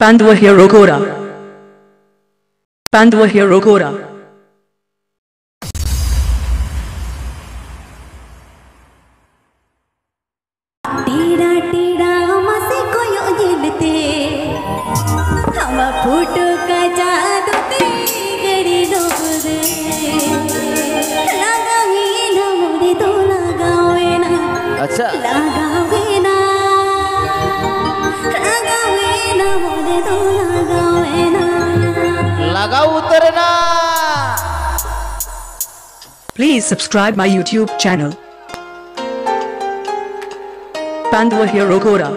Pandwa Hirokura. Pandwa Hirokura. टीड़ा टीड़ा मसे कोयो जिलते हम फूट का जादू ते गड़ी डोब दे लगावी नमरे तो लगावे ना अच्छा अला उतरना। Please subscribe my YouTube channel Pandav here रोगोरा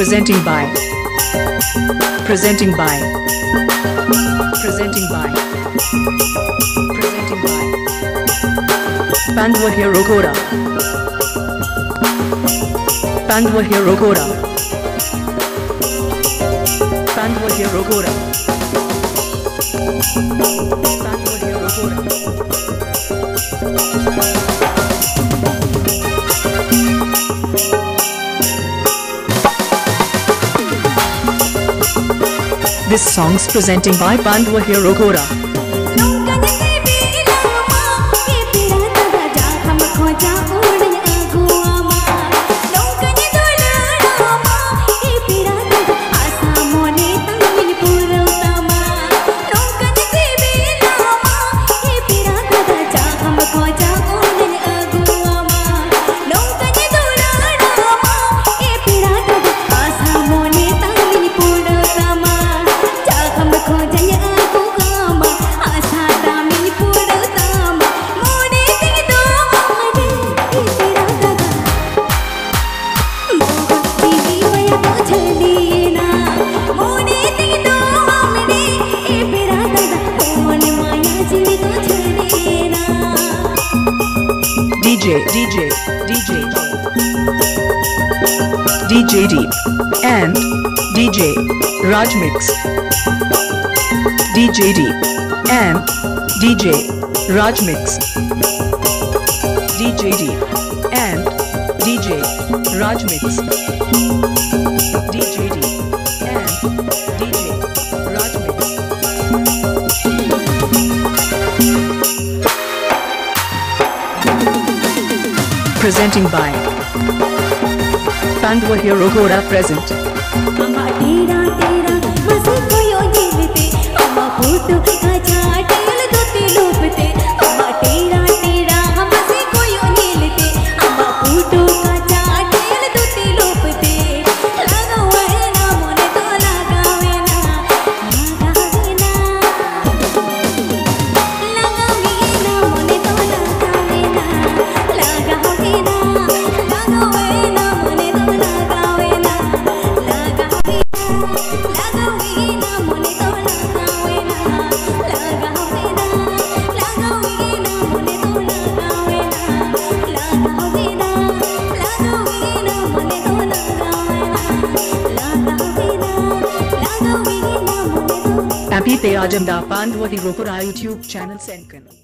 Presenting by. Presenting by. Presenting by. Presenting by. Pandua Hero Kora. Pandwa Hirokora. Pandua Hero Kora. Pandwa Hirokora. This song's presenting by Bandwa Gora. DJ, DJ, DJ Deep, and DJ Rajmix. DJ Deep and DJ Rajmix. DJ Deep and DJ Raj mix. DJ Presenting by Bandwa Hero Gora present. बीते आज़म दापान व hero YouTube channel send करना